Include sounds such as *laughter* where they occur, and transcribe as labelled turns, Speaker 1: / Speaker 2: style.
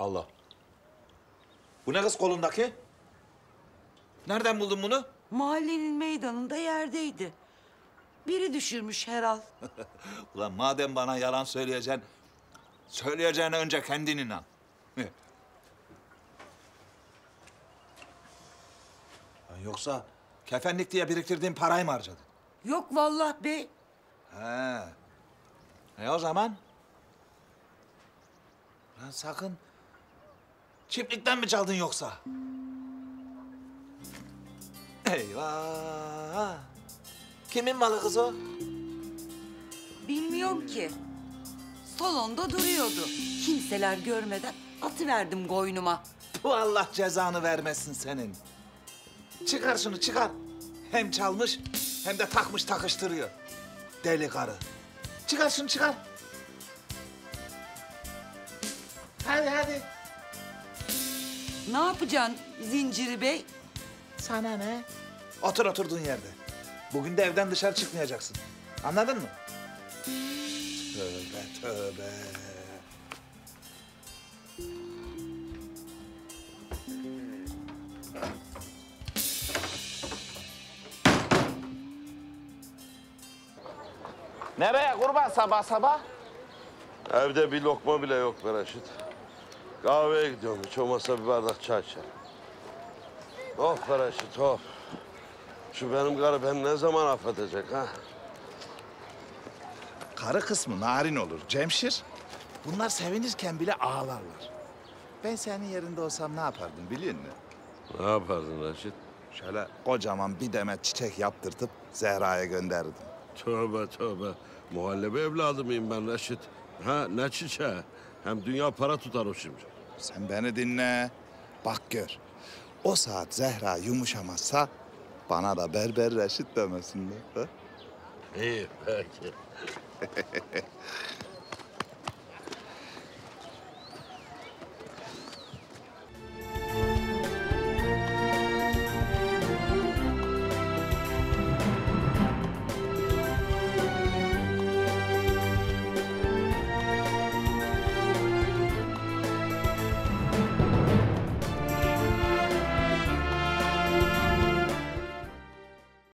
Speaker 1: Allah. Bu ne kız kolundaki? Nereden buldun bunu?
Speaker 2: Mahallenin meydanında yerdeydi. Biri düşürmüş herhal. *laughs*
Speaker 1: Ulan madem bana yalan söyleyeceksin, söyleyeceğine önce kendin inan. Yoksa kefenlik diye biriktirdiğin parayı mı harcadın?
Speaker 2: Yok vallahi bey.
Speaker 1: He. E o zaman? Lan sakın çiftlikten mi çaldın yoksa? Eyvah! Kimin malı kız o?
Speaker 2: Bilmiyorum ki. Salonda duruyordu. Kimseler görmeden atıverdim koynuma.
Speaker 1: Bu Allah cezanı vermesin senin. Çıkar şunu çıkar. Hem çalmış hem de takmış takıştırıyor. Deli karı. Çıkar şunu çıkar. Hadi hadi.
Speaker 2: Ne yapacaksın Zinciri Bey?
Speaker 1: Sana ne? Otur oturduğun yerde. Bugün de evden dışarı çıkmayacaksın. Anladın mı? Tövbe tövbe. Nereye kurban sabah sabah?
Speaker 3: Evde bir lokma bile yok be Reşit. Kahveye gidiyorum. Hiç olmazsa bir bardak çay içerim. Of Reşit of. Şu benim karı beni ne zaman affedecek ha?
Speaker 1: Karı kısmı narin olur Cemşir. Bunlar sevinirken bile ağlarlar. Ben senin yerinde olsam ne yapardım biliyor musun?
Speaker 3: Ne yapardın Reşit?
Speaker 1: Şöyle kocaman bir demet çiçek yaptırtıp Zehra'ya gönderdim.
Speaker 3: Tövbe tövbe. Muhallebi evladı mıyım ben Reşit? Ha ne çiçeği? Hem dünya para tutar o şimdi.
Speaker 1: Sen beni dinle. Bak gör. O saat Zehra yumuşamazsa bana da berber Reşit demesinler. Ha?
Speaker 3: İyi peki. *laughs*